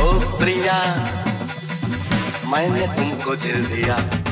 प्रिया मैंने तुमको जिल दिया।